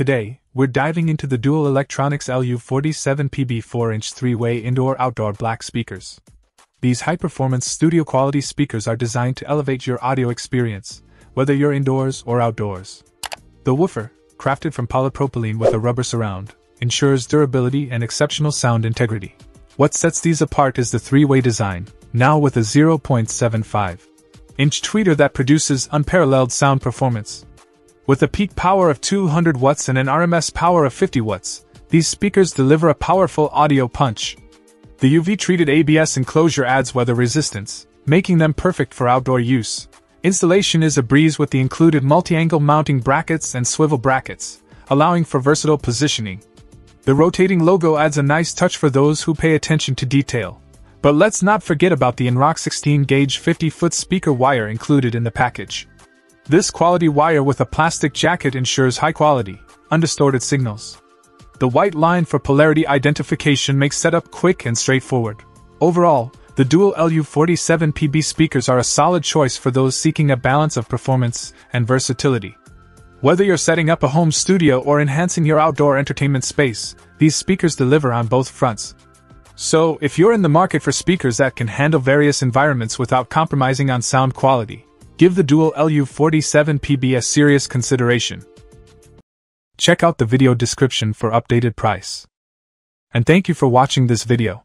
Today, we're diving into the Dual Electronics LU47PB 4 inch 3 way indoor outdoor black speakers. These high performance studio quality speakers are designed to elevate your audio experience, whether you're indoors or outdoors. The woofer, crafted from polypropylene with a rubber surround, ensures durability and exceptional sound integrity. What sets these apart is the three way design, now with a 0.75 inch tweeter that produces unparalleled sound performance. With a peak power of 200 watts and an RMS power of 50 watts, these speakers deliver a powerful audio punch. The UV treated ABS enclosure adds weather resistance, making them perfect for outdoor use. Installation is a breeze with the included multi angle mounting brackets and swivel brackets, allowing for versatile positioning. The rotating logo adds a nice touch for those who pay attention to detail. But let's not forget about the EnRock 16 gauge 50 foot speaker wire included in the package. This quality wire with a plastic jacket ensures high quality, undistorted signals. The white line for polarity identification makes setup quick and straightforward. Overall, the dual LU47PB speakers are a solid choice for those seeking a balance of performance and versatility. Whether you're setting up a home studio or enhancing your outdoor entertainment space, these speakers deliver on both fronts. So, if you're in the market for speakers that can handle various environments without compromising on sound quality, give the Dual LU47PB a serious consideration. Check out the video description for updated price. And thank you for watching this video.